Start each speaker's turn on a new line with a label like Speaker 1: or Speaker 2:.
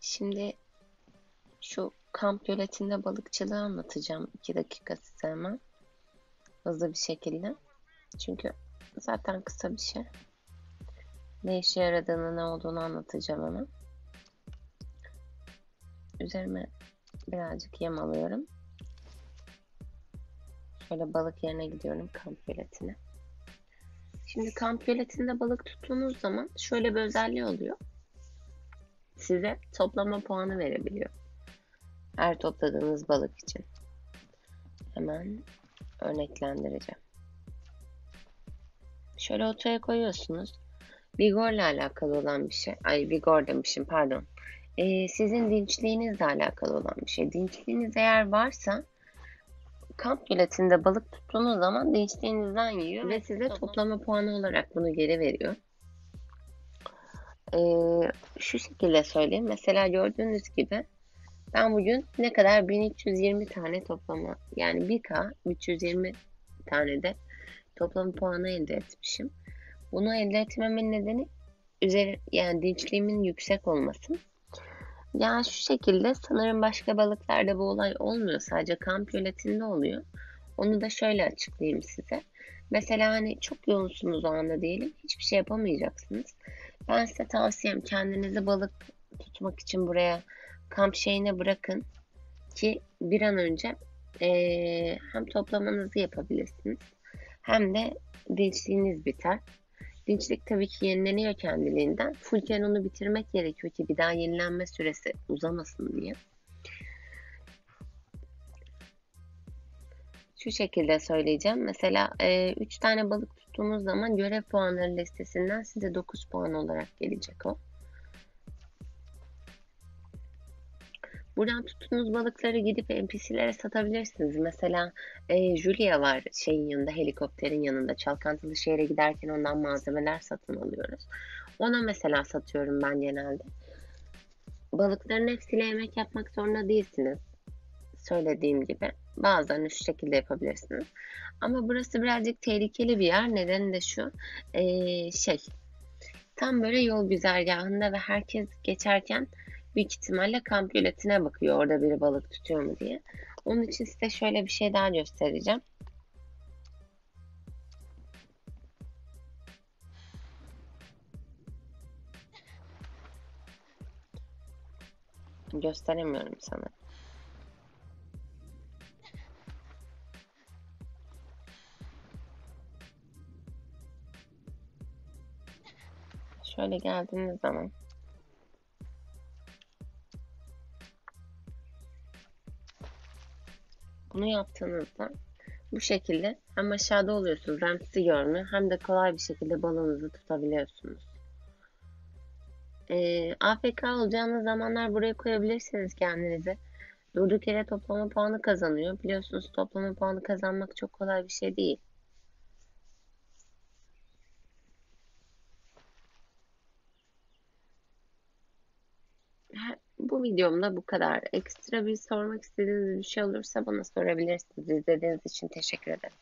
Speaker 1: Şimdi şu kamp göletinde balıkçılığı anlatacağım. 2 dakika size hemen. Hızlı bir şekilde. Çünkü zaten kısa bir şey. Ne işe yaradığını, ne olduğunu anlatacağım hemen. Üzerime birazcık yem alıyorum. Şöyle balık yerine gidiyorum kamp göletine. Şimdi kamp göletinde balık tuttuğunuz zaman şöyle bir özelliği oluyor. Size toplama puanı verebiliyor. Her topladığınız balık için. Hemen örneklendireceğim. Şöyle otoya koyuyorsunuz. Vigor'la alakalı olan bir şey. Ay vigor demişim pardon. Ee, sizin dinçliğinizle alakalı olan bir şey. Dinçliğiniz eğer varsa kamp göletinde balık tuttuğunuz zaman dinçliğinizden yiyor ve size toplama puanı olarak bunu geri veriyor. Ee, şu şekilde söyleyeyim. Mesela gördüğünüz gibi ben bugün ne kadar 1320 tane toplama yani 1K 320 tane de toplama puanı elde etmişim. Bunu elde etmemin nedeni üzeri yani dinçliğimin yüksek olması. Yani şu şekilde sanırım başka balıklarda bu olay olmuyor. Sadece kamp yönetiminde oluyor. Onu da şöyle açıklayayım size. Mesela hani çok yoğunsunuz o anda diyelim. Hiçbir şey yapamayacaksınız. Ben size tavsiyem kendinizi balık tutmak için buraya kamp şeyine bırakın ki bir an önce ee, hem toplamanızı yapabilirsiniz hem de dinçliğiniz biter. Dinçlik tabii ki yenileniyor kendiliğinden. Fullken onu bitirmek gerekiyor ki bir daha yenilenme süresi uzamasın diye. Şu şekilde söyleyeceğim. Mesela 3 e, tane balık tuttuğunuz zaman görev puanları listesinden size 9 puan olarak gelecek o. Buradan tuttuğunuz balıkları gidip NPC'lere satabilirsiniz. Mesela e, Julia var şeyin yanında, helikopterin yanında. Çalkantılı şehre giderken ondan malzemeler satın alıyoruz. Ona mesela satıyorum ben genelde. Balıkların hepsiyle yemek yapmak zorunda değilsiniz. Söylediğim gibi. Bazılarını şu şekilde yapabilirsiniz. Ama burası birazcık tehlikeli bir yer. Nedeni de şu. E, şey. Tam böyle yol güzergahında ve herkes geçerken büyük ihtimalle kamp göletine bakıyor orada biri balık tutuyor mu diye. Onun için size şöyle bir şey daha göstereceğim. Gösteremiyorum sana. Şöyle geldiğiniz zaman Bunu yaptığınızda bu şekilde hem aşağıda oluyorsunuz hem sizi görmüyor hem de kolay bir şekilde balığınızı tutabiliyorsunuz. E, AFK olacağınız zamanlar buraya koyabilirsiniz kendinizi. Durduk yere toplama puanı kazanıyor. Biliyorsunuz toplama puanı kazanmak çok kolay bir şey değil. Bu videomda bu kadar. Ekstra bir sormak istediğiniz bir şey olursa bana sorabilirsiniz. İzlediğiniz için teşekkür ederim.